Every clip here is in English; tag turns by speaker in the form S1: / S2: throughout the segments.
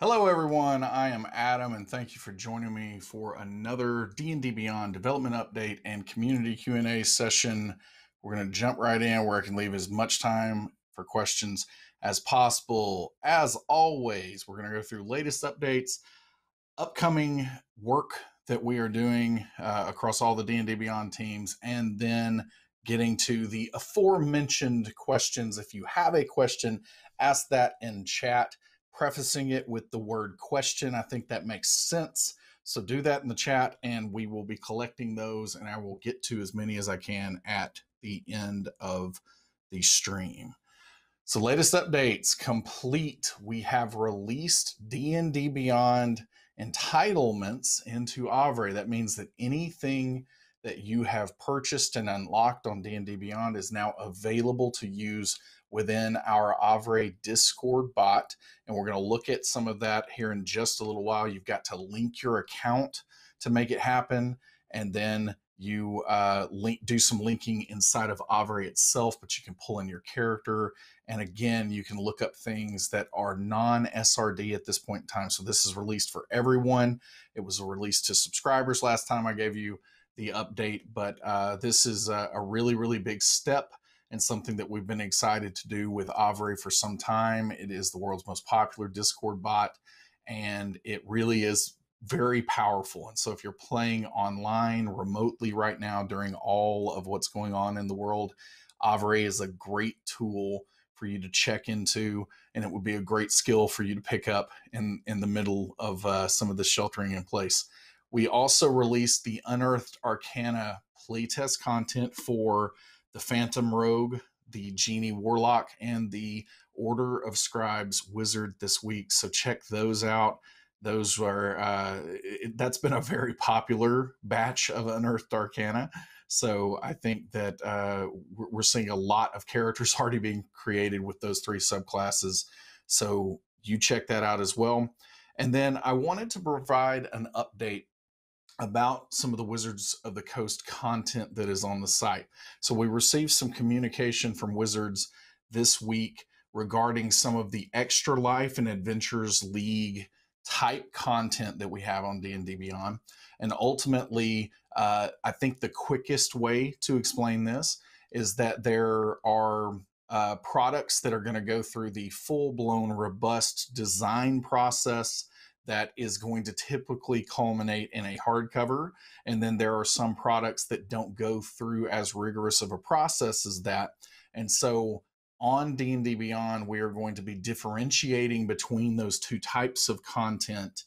S1: Hello everyone, I am Adam and thank you for joining me for another D&D Beyond development update and community Q&A session. We're going to jump right in where I can leave as much time for questions as possible. As always, we're going to go through latest updates, upcoming work that we are doing uh, across all the D&D Beyond teams and then getting to the aforementioned questions. If you have a question, ask that in chat prefacing it with the word question. I think that makes sense. So do that in the chat and we will be collecting those and I will get to as many as I can at the end of the stream. So latest updates complete. We have released D&D Beyond entitlements into Avrae. That means that anything that you have purchased and unlocked on D&D Beyond is now available to use within our Avrae Discord bot. And we're going to look at some of that here in just a little while. You've got to link your account to make it happen. And then you uh, link, do some linking inside of Avrae itself, but you can pull in your character. And again, you can look up things that are non SRD at this point in time. So this is released for everyone. It was released to subscribers last time I gave you the update, but uh, this is a, a really, really big step and something that we've been excited to do with Avrae for some time. It is the world's most popular Discord bot, and it really is very powerful. And so, if you're playing online remotely right now during all of what's going on in the world, Avrae is a great tool for you to check into, and it would be a great skill for you to pick up in in the middle of uh, some of the sheltering in place. We also released the Unearthed Arcana playtest content for the Phantom Rogue, the Genie Warlock, and the Order of Scribes Wizard this week. So check those out. Those are uh, it, that's been a very popular batch of Unearthed Arcana. So I think that uh, we're seeing a lot of characters already being created with those three subclasses. So you check that out as well. And then I wanted to provide an update about some of the Wizards of the Coast content that is on the site. So we received some communication from Wizards this week regarding some of the extra life and adventures league type content that we have on D&D Beyond. And ultimately, uh, I think the quickest way to explain this is that there are uh, products that are going to go through the full blown robust design process that is going to typically culminate in a hardcover. And then there are some products that don't go through as rigorous of a process as that. And so on D&D Beyond, we are going to be differentiating between those two types of content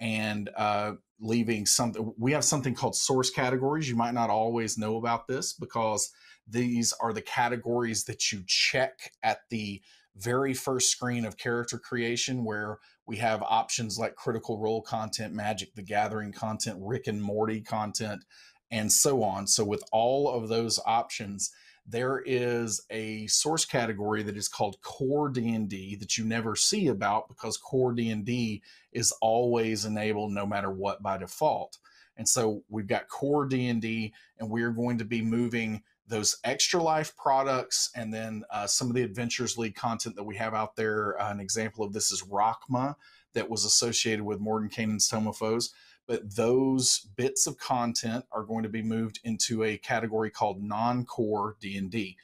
S1: and uh, leaving something. We have something called source categories. You might not always know about this because these are the categories that you check at the very first screen of character creation where we have options like critical role content, Magic the Gathering content, Rick and Morty content, and so on. So, with all of those options, there is a source category that is called core d&d that you never see about because core d&d is always enabled no matter what by default and so we've got core d&d and we're going to be moving those extra life products and then uh, some of the adventures league content that we have out there uh, an example of this is Rrakkma that was associated with mordenkainen's tome of foes. But those bits of content are going to be moved into a category called non-core d&d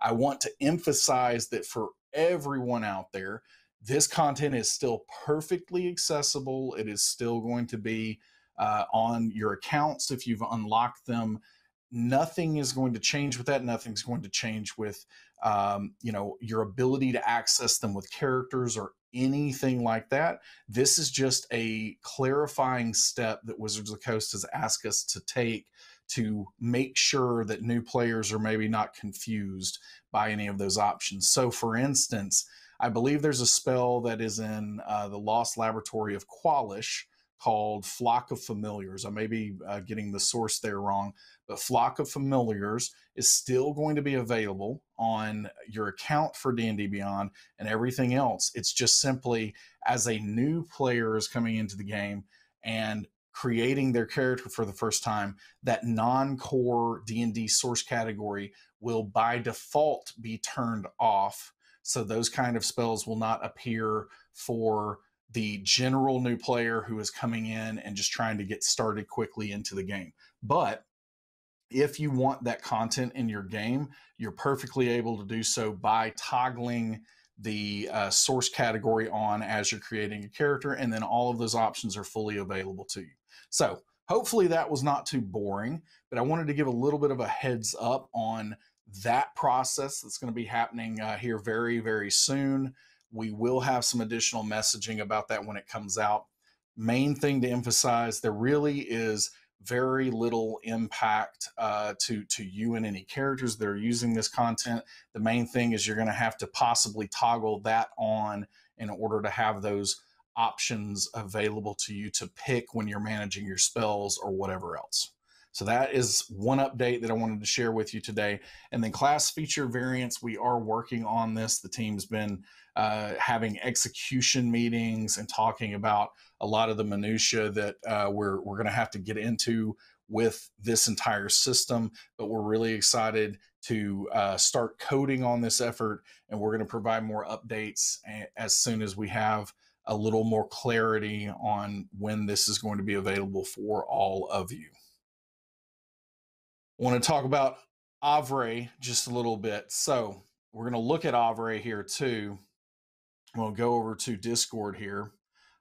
S1: i want to emphasize that for everyone out there this content is still perfectly accessible. It is still going to be uh, on your accounts if you've unlocked them nothing is going to change with that nothing's going to change with um, you know your ability to access them with characters or anything like that. This is just a clarifying step that wizards of the coast has asked us to take to make sure that new players are maybe not confused by any of those options. So for instance i believe there's a spell that is in uh, the lost laboratory of Kwalish called Flock of Familiars. I may be uh, getting the source there wrong, but Flock of Familiars is still going to be available on your account for D&D Beyond and everything else. It's just simply as a new player is coming into the game and creating their character for the first time, that non-core D&D source category will by default be turned off. So those kind of spells will not appear for the general new player who is coming in and just trying to get started quickly into the game. But if you want that content in your game, you're perfectly able to do so by toggling the uh, source category on as you're creating a character, and then all of those options are fully available to you. So, hopefully, that was not too boring, but I wanted to give a little bit of a heads up on that process that's going to be happening uh, here very, very soon. We will have some additional messaging about that when it comes out. Main thing to emphasize there really is very little impact uh, to to you and any characters that are using this content. The main thing is you're going to have to possibly toggle that on in order to have those options available to you to pick when you're managing your spells or whatever else. So that is one update that I wanted to share with you today. And then class feature variants, we are working on this. The team's been uh, having execution meetings and talking about a lot of the minutia that uh, we're we're going to have to get into with this entire system. But we're really excited to uh, start coding on this effort, and we're going to provide more updates as soon as we have a little more clarity on when this is going to be available for all of you. Want to talk about Avrae just a little bit. So we're going to look at Avrae here too. We'll go over to Discord here.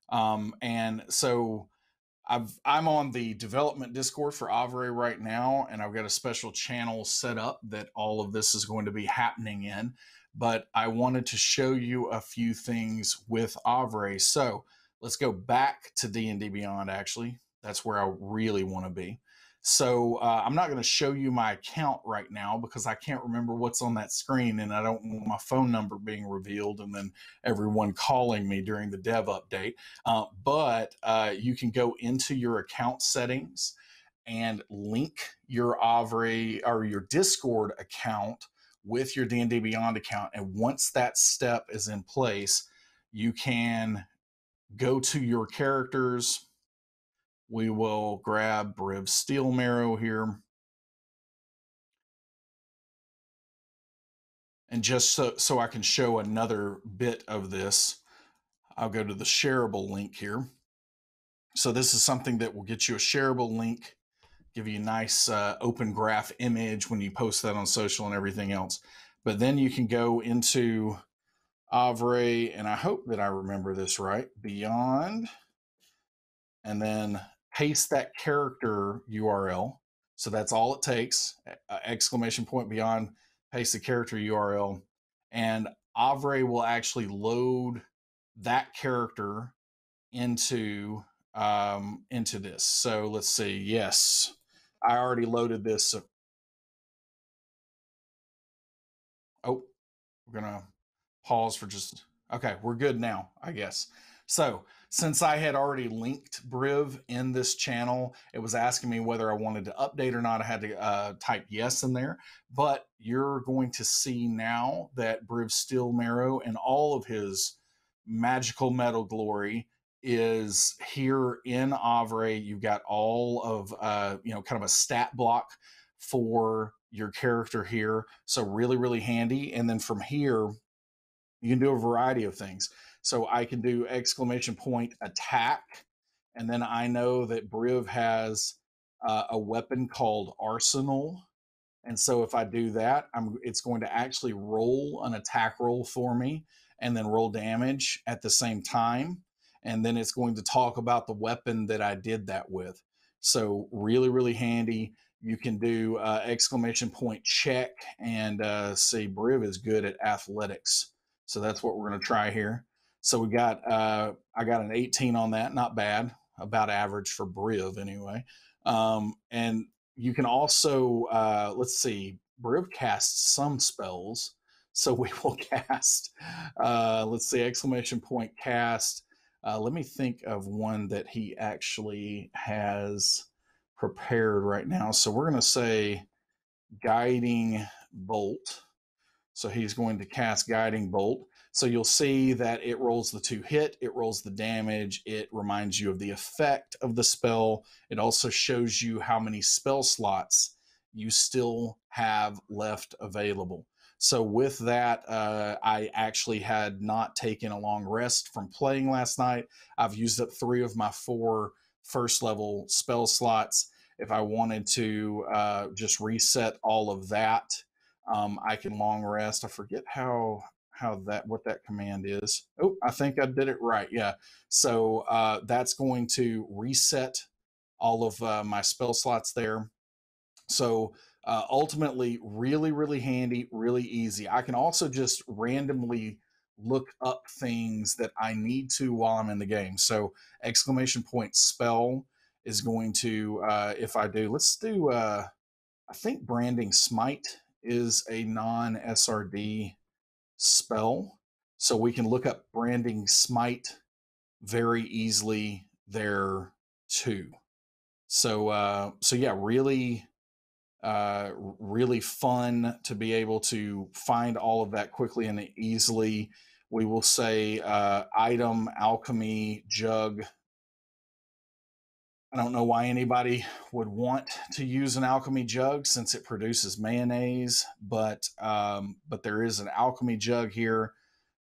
S1: Um, and so I've, I'm on the development Discord for Avrae right now, and I've got a special channel set up that all of this is going to be happening in. But I wanted to show you a few things with Avrae. So let's go back to D&D Beyond, actually. That's where I really want to be. So uh, I'm not going to show you my account right now because I can't remember what's on that screen and I don't want my phone number being revealed and then everyone calling me during the dev update. Uh, but uh, you can go into your account settings and link your Avrae or your Discord account with your D&D Beyond account. And once that step is in place, you can go to your characters, we will grab Briv Steel Marrow here. And just so, so I can show another bit of this, I'll go to the shareable link here. So this is something that will get you a shareable link, give you a nice uh, open graph image when you post that on social and everything else. But then you can go into Avrae, and I hope that I remember this right, Beyond, and then paste that character URL. So that's all it takes. Uh, exclamation point beyond, paste the character URL, and Avrae will actually load that character into um, into this. So let's see. Yes, I already loaded this. So, oh, we're gonna pause for just. Okay, we're good now, I guess. So since I had already linked Briv in this channel, it was asking me whether I wanted to update or not. I had to uh, type yes in there, but you're going to see now that Briv Steel Marrow and all of his magical metal glory is here in Avrae. You've got all of, uh, you know, kind of a stat block for your character here. So really, really handy. And then from here, you can do a variety of things. So I can do exclamation point attack. And then I know that Briv has uh, a weapon called Arsenal. And so if I do that, I'm, it's going to actually roll an attack roll for me and then roll damage at the same time. And then it's going to talk about the weapon that I did that with. So really, really handy. You can do uh, exclamation point check and uh, see Briv is good at athletics. So that's what we're going to try here. So we got uh, I got an 18 on that, not bad, about average for Briv anyway. Um, and you can also uh, let's see, Briv casts some spells, so we will cast. Uh, let's see, exclamation point cast. Uh, let me think of one that he actually has prepared right now. So we're going to say guiding bolt. So he's going to cast guiding bolt. So you'll see that it rolls the two hit, it rolls the damage, it reminds you of the effect of the spell. It also shows you how many spell slots you still have left available. So, with that, uh, I actually had not taken a long rest from playing last night. I've used up three of my four first level spell slots. If I wanted to uh, just reset all of that, um, I can long rest. I forget how how that what that command is. Oh, I think I did it right. Yeah. So uh, that's going to reset all of uh, my spell slots there. So uh, ultimately, really, really handy, really easy. I can also just randomly look up things that I need to while I'm in the game. So exclamation point spell is going to, uh, if I do, let's do, uh, I think branding smite is a non SRD spell. So we can look up branding smite very easily there too. So, uh, so yeah, really, uh, really fun to be able to find all of that quickly and easily. We will say uh, item, alchemy, jug. I don't know why anybody would want to use an alchemy jug since it produces mayonnaise, but um, but there is an alchemy jug here.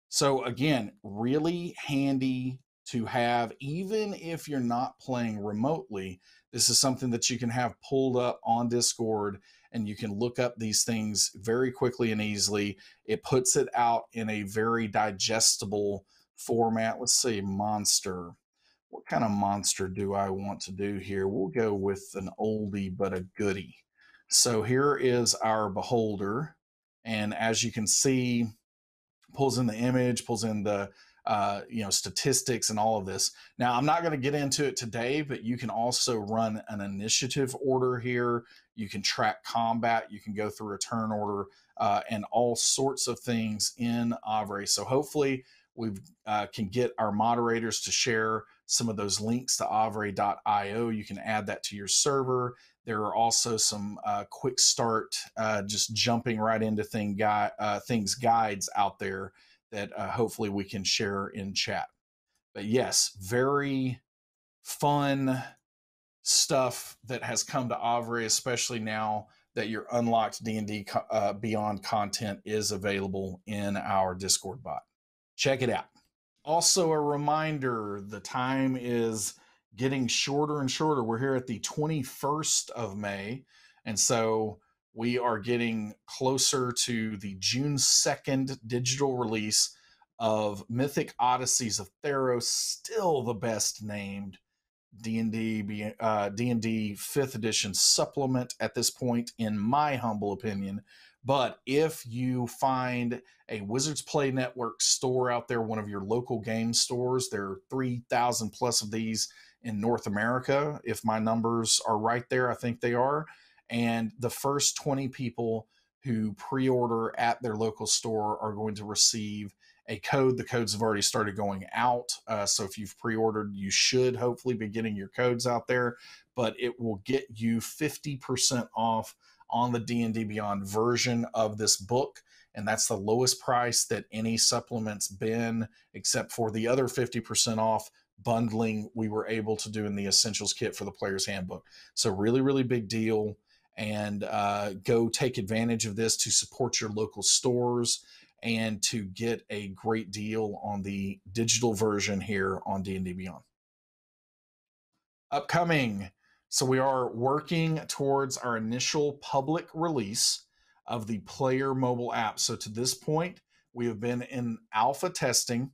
S1: So again, really handy to have, even if you're not playing remotely. This is something that you can have pulled up on Discord and you can look up these things very quickly and easily. It puts it out in a very digestible format. Let's say monster. What kind of monster do I want to do here? We'll go with an oldie but a goodie. So here is our beholder. And as you can see, pulls in the image, pulls in the uh, you know statistics and all of this. Now, I'm not going to get into it today, but you can also run an initiative order here. You can track combat. You can go through a turn order uh, and all sorts of things in Avrae. So hopefully we uh, can get our moderators to share some of those links to avrae.io. You can add that to your server. There are also some uh, quick start, uh, just jumping right into thing uh, things guides out there that uh, hopefully we can share in chat. But yes, very fun stuff that has come to Avrae, especially now that your unlocked D&D uh, Beyond content is available in our Discord bot. Check it out. Also, a reminder the time is getting shorter and shorter. We're here at the 21st of May. And so we are getting closer to the June 2nd digital release of Mythic Odysseys of Theros, still the best named D&D uh, D&D 5th edition supplement at this point in my humble opinion. But if you find a Wizards Play Network store out there, one of your local game stores, there are 3,000 plus of these in North America. If my numbers are right there, I think they are and the first 20 people who pre-order at their local store are going to receive a code the codes have already started going out uh, so if you've pre-ordered you should hopefully be getting your codes out there but it will get you 50% off on the d&d beyond version of this book and that's the lowest price that any supplements been except for the other 50% off bundling we were able to do in the essentials kit for the player's handbook so really really big deal and uh, go take advantage of this to support your local stores and to get a great deal on the digital version here on D&D Beyond. Upcoming, so we are working towards our initial public release of the player mobile app. So to this point, we have been in alpha testing.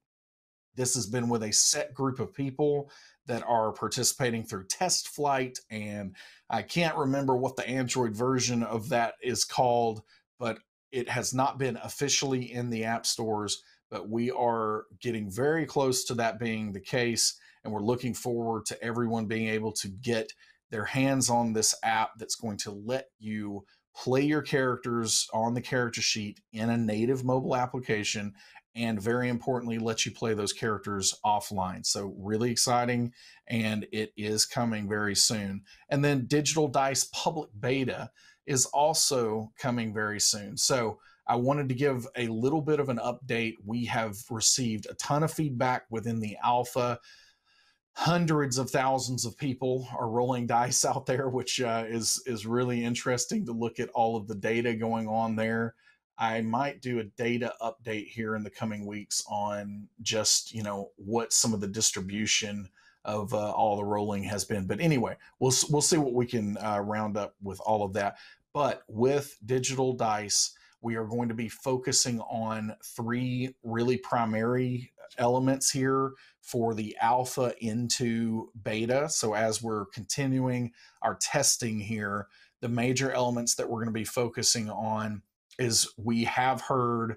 S1: This has been with a set group of people that are participating through test flight and I can't remember what the Android version of that is called, but it has not been officially in the app stores. But we are getting very close to that being the case. And we're looking forward to everyone being able to get their hands on this app that's going to let you play your characters on the character sheet in a native mobile application and very importantly, let you play those characters offline. So, really exciting, and it is coming very soon. And then Digital Dice Public Beta is also coming very soon. So, I wanted to give a little bit of an update. We have received a ton of feedback within the alpha. Hundreds of thousands of people are rolling dice out there, which uh, is is really interesting to look at all of the data going on there. I might do a data update here in the coming weeks on just you know what some of the distribution of uh, all the rolling has been. But anyway, we'll we'll see what we can uh, round up with all of that. But with digital dice, we are going to be focusing on three really primary elements here for the alpha into beta. So as we're continuing our testing here, the major elements that we're going to be focusing on is we have heard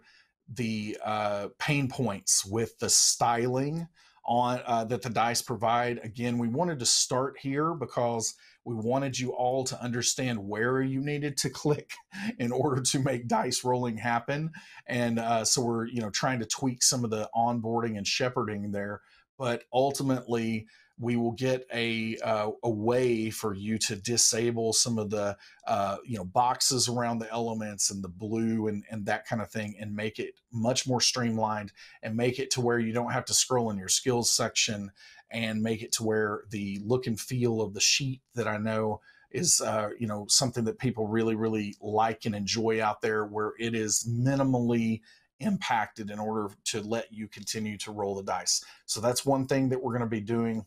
S1: the uh, pain points with the styling on uh, that the dice provide. Again, we wanted to start here because we wanted you all to understand where you needed to click in order to make dice rolling happen. And uh, so we're you know trying to tweak some of the onboarding and shepherding there. But ultimately, we will get a uh, a way for you to disable some of the uh, you know boxes around the elements and the blue and and that kind of thing and make it much more streamlined and make it to where you don't have to scroll in your skills section and make it to where the look and feel of the sheet that I know is uh, you know something that people really really like and enjoy out there where it is minimally impacted in order to let you continue to roll the dice. So that's one thing that we're going to be doing.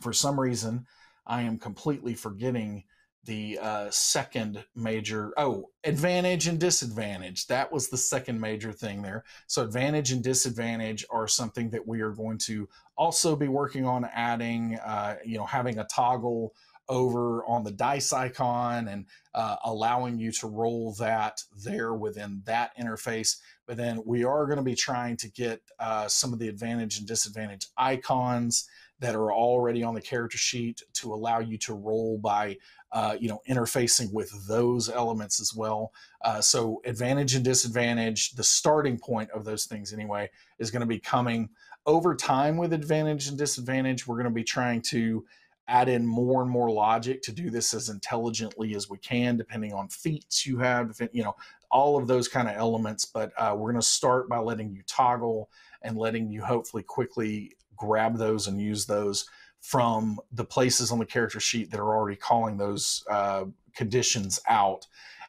S1: For some reason, I am completely forgetting the uh, second major oh advantage and disadvantage. That was the second major thing there. So advantage and disadvantage are something that we are going to also be working on adding uh, you know having a toggle over on the dice icon and uh, allowing you to roll that there within that interface. But then we are going to be trying to get uh, some of the advantage and disadvantage icons that are already on the character sheet to allow you to roll by uh, you know interfacing with those elements as well. Uh, so advantage and disadvantage the starting point of those things anyway is going to be coming. Over time with advantage and disadvantage we're going to be trying to add in more and more logic to do this as intelligently as we can depending on feats you have you know all of those kind of elements but uh, we're going to start by letting you toggle and letting you hopefully quickly grab those and use those from the places on the character sheet that are already calling those uh, conditions out.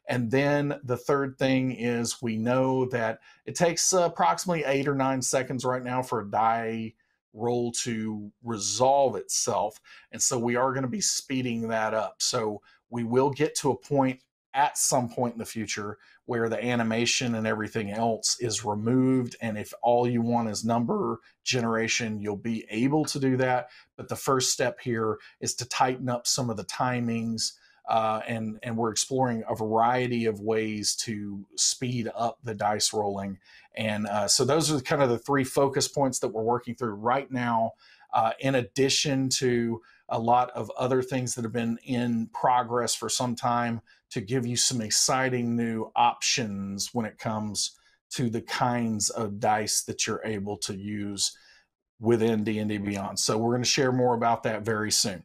S1: And then the third thing is we know that it takes approximately eight or nine seconds right now for a die roll to resolve itself. And so we are going to be speeding that up. So we will get to a point at some point in the future where the animation and everything else is removed. And if all you want is number generation, you'll be able to do that. But the first step here is to tighten up some of the timings. Uh, and and we're exploring a variety of ways to speed up the dice rolling. And uh, so those are kind of the three focus points that we're working through right now. Uh, in addition to a lot of other things that have been in progress for some time to give you some exciting new options when it comes to the kinds of dice that you're able to use within D&D Beyond. So we're going to share more about that very soon.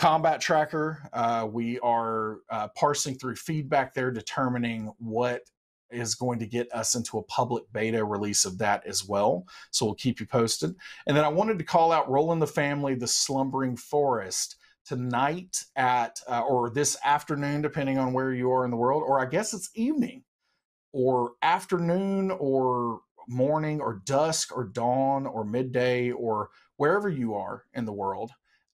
S1: Combat Tracker, uh, we are uh, parsing through feedback there, determining what is going to get us into a public beta release of that as well. So we'll keep you posted. And then I wanted to call out Roll in the Family, The Slumbering Forest tonight at uh, or this afternoon, depending on where you are in the world, or I guess it's evening, or afternoon, or morning, or dusk, or dawn, or midday, or wherever you are in the world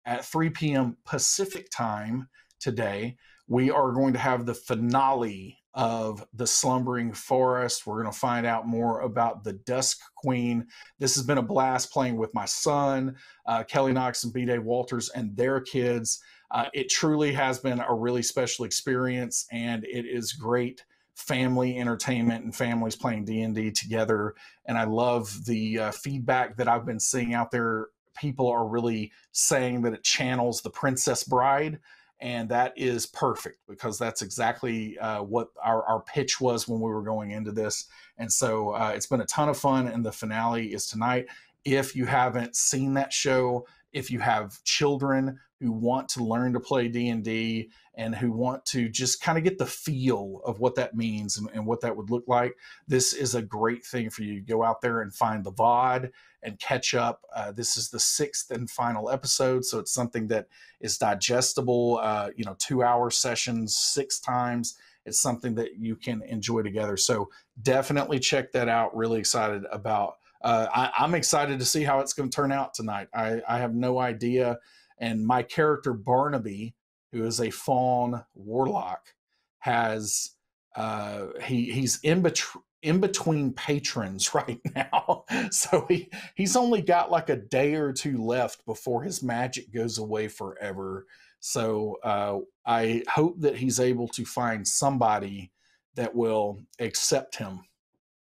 S1: at 3 p.m. Pacific time today. We are going to have the finale of the slumbering forest. We're going to find out more about the Dusk Queen. This has been a blast playing with my son, uh, Kelly Knox and B. Dave Walters, and their kids. Uh, it truly has been a really special experience, and it is great family entertainment and families playing D&D together. And I love the uh, feedback that I've been seeing out there. People are really saying that it channels the Princess Bride and that is perfect because that's exactly uh, what our, our pitch was when we were going into this. And so uh, it's been a ton of fun and the finale is tonight. If you haven't seen that show if you have children who want to learn to play d&d and who want to just kind of get the feel of what that means and, and, what that would look like this is a great thing for you to go out there and find the vod and catch up uh, this is the sixth and final episode so it's something that is digestible uh, you know two hour sessions six times it's something that you can enjoy together. So definitely check that out. Really excited about. Uh, I, am excited to see how it's going to turn out tonight. I, I have no idea, and my character Barnaby, who is a fawn warlock, has uh, he he's in between in between patrons right now. so he he's only got like a day or two left before his magic goes away forever. So uh, I hope that he's able to find somebody that will accept him